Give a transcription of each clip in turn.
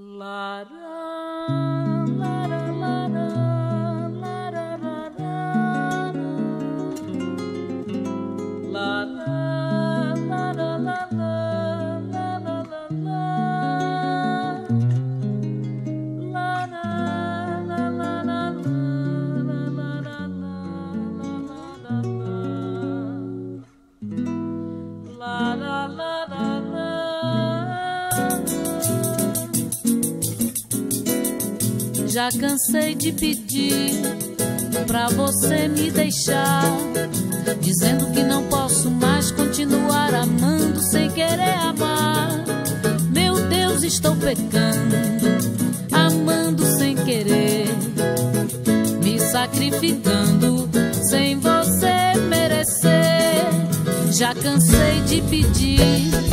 La da. Já cansei de pedir pra você me deixar, dizendo que não posso mais continuar amando sem querer amar. Meu Deus, estou pecando, amando sem querer, me sacrificando sem você merecer. Já cansei de pedir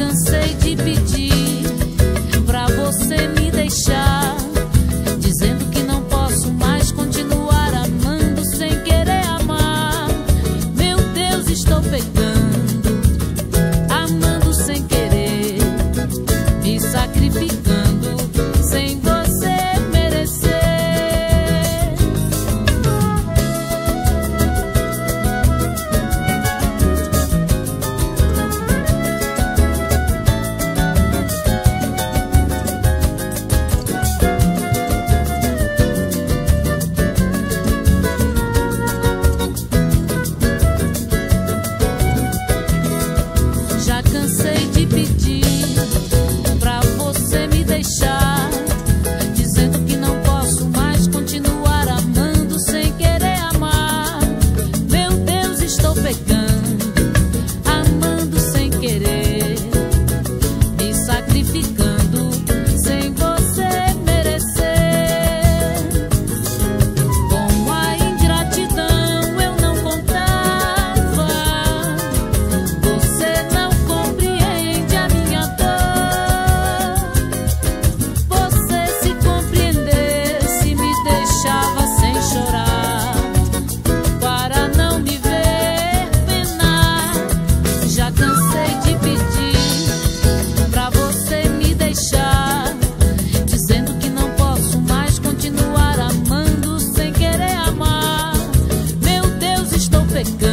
cansei de pedir. good.